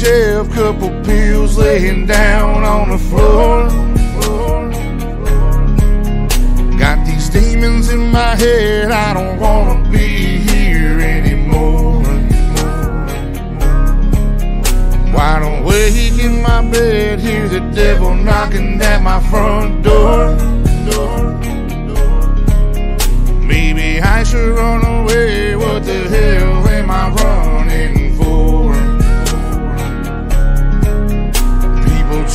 shelf, couple pills laying down on the floor. Got these demons in my head, I don't wanna be here anymore. Wide awake in my bed, hear the devil knocking at my front door. Maybe I should run away,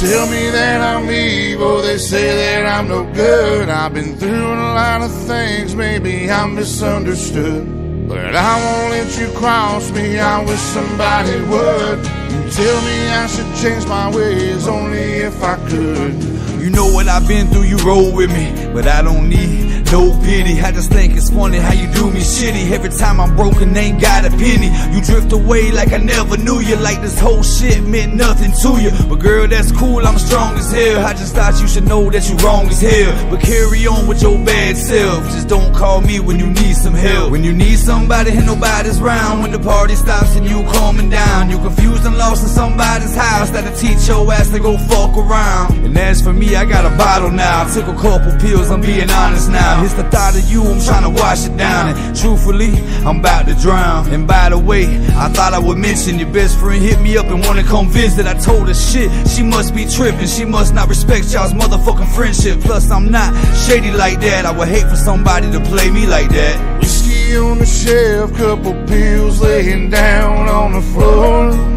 tell me that I'm evil, they say that I'm no good. I've been through a lot of things, maybe I'm misunderstood. But I won't let you cross me, I wish somebody would. You tell me I should change my ways only if I could. You what I've been through, you roll with me, but I don't need no pity. I just think it's funny how you do me shitty. Every time I'm broken, ain't got a penny. You drift away like I never knew you, like this whole shit meant nothing to you. But girl, that's cool, I'm strong as hell. I just thought you should know that you wrong as hell. But carry on with your bad self. Just don't call me when you need some help. When you need somebody and nobody's round. When the party stops and you calming down. You confused and lost in somebody's house. That'll teach your ass to go fuck around. And as for me, I got a bottle now. I took a couple pills, I'm being honest now. It's the thought of you, I'm trying to wash it down. And truthfully, I'm about to drown. And by the way, I thought I would mention your best friend hit me up and wanna come visit. I told her shit, she must be tripping. She must not respect y'all's motherfucking friendship. Plus, I'm not shady like that. I would hate for somebody to play me like that. Whiskey on the shelf, couple pills laying down on the floor.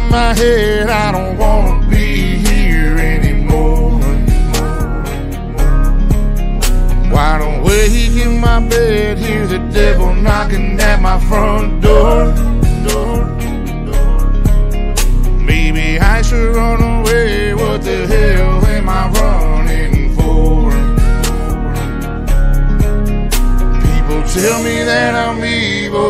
In my head, I don't wanna be here anymore. Wide awake in my bed, hear the devil knocking at my front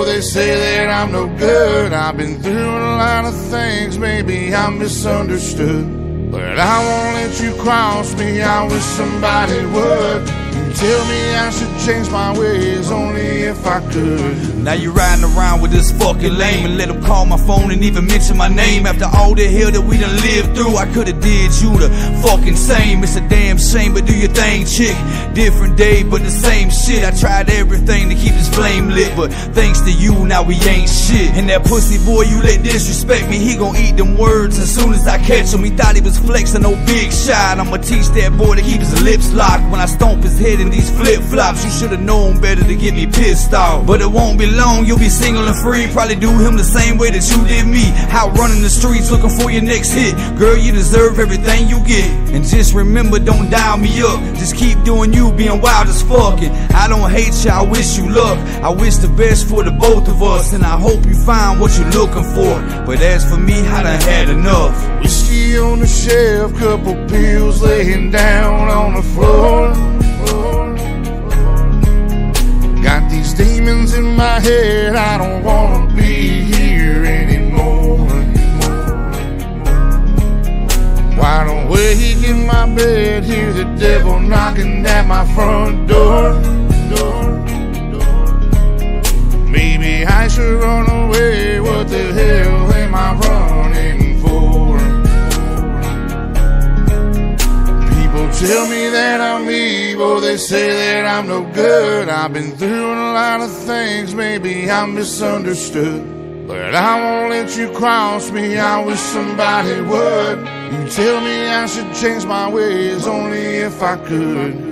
they say that I'm no good. I've been through a lot of things, maybe I'm misunderstood. But I won't let you cross me, I wish somebody would. Tell me I should change my ways only if I could. Now you're riding around with this fucking lame and let him call my phone and even mention my name after all the hell that we done lived through. I could've did you the fucking same. It's a damn shame, but do your thing, chick. Different day, but the same shit. I tried everything to keep this flame lit, but thanks to you, now we ain't shit. And that pussy boy, you let disrespect me, he gon' eat them words as soon as I catch him. He thought he was flexing, no big shot. I'ma teach that boy to keep his lips locked when I stomp his head in these flip flops. You should've known better to get me pissed off. But it won't be long, you'll be single and free. Probably do him the same way that you did me. Out running the streets looking for your next hit. Girl, you deserve everything you get. And just remember, don't dial me up. Just keep doing you, being wild as fuck. And I don't hate you, I wish you luck. I wish the best for the both of us. And I hope you find what you're looking for. But as for me, I done had enough. Whiskey on the shelf, couple pills laying down on the floor. In my head, I don't wanna be here anymore. Why don't awake in my bed, hear the devil knocking at my front door. Say that I'm no good. I've been through a lot of things, maybe I'm misunderstood. But I won't let you cross me, I wish somebody would. You tell me I should change my ways only if I could.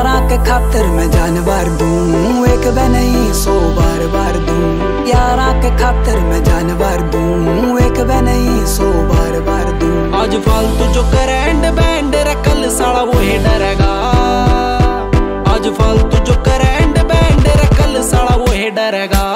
खातिर मैं जानवर दूँ। एक बे नहीं, सो बार बार दूँ। यारा के खातिर मैं जानवर दूँ। एक बे नहीं, सो बार बार दूँ। आज फालतू जो करेंड बैंड रखल साला वो ही डरेगा। आज फालतू जो करेंड बैंड रखल साला वो ही डरेगा।